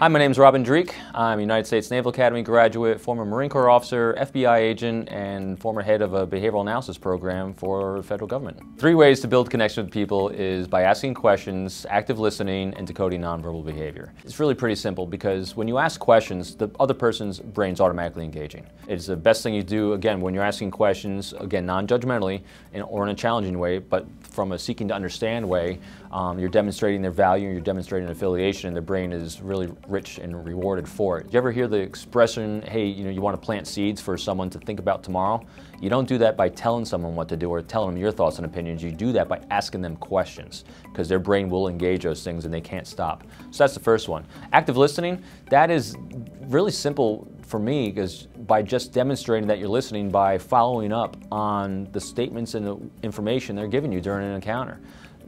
Hi, my name is Robin Dreeke. I'm a United States Naval Academy graduate, former Marine Corps officer, FBI agent, and former head of a behavioral analysis program for federal government. Three ways to build connection with people is by asking questions, active listening, and decoding nonverbal behavior. It's really pretty simple because when you ask questions, the other person's brain's automatically engaging. It's the best thing you do, again, when you're asking questions, again, non-judgmentally or in a challenging way, but from a seeking to understand way, um, you're demonstrating their value, you're demonstrating affiliation, and their brain is really rich and rewarded for it. Do you ever hear the expression, hey, you know, you want to plant seeds for someone to think about tomorrow? You don't do that by telling someone what to do or telling them your thoughts and opinions. You do that by asking them questions because their brain will engage those things and they can't stop. So that's the first one. Active listening, that is really simple for me because by just demonstrating that you're listening by following up on the statements and the information they're giving you during an encounter.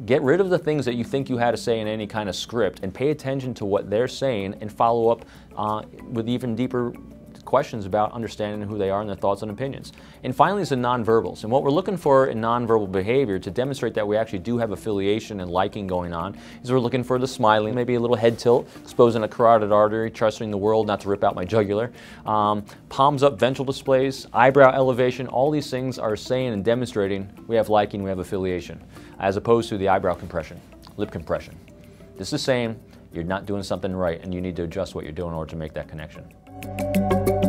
Get rid of the things that you think you had to say in any kind of script and pay attention to what they're saying and follow up uh, with even deeper questions about understanding who they are and their thoughts and opinions. And finally is the nonverbals. And what we're looking for in nonverbal behavior to demonstrate that we actually do have affiliation and liking going on is we're looking for the smiling, maybe a little head tilt, exposing a carotid artery, trusting the world not to rip out my jugular, um, palms up ventral displays, eyebrow elevation, all these things are saying and demonstrating we have liking, we have affiliation, as opposed to the eyebrow compression, lip compression. This is saying you're not doing something right and you need to adjust what you're doing in order to make that connection.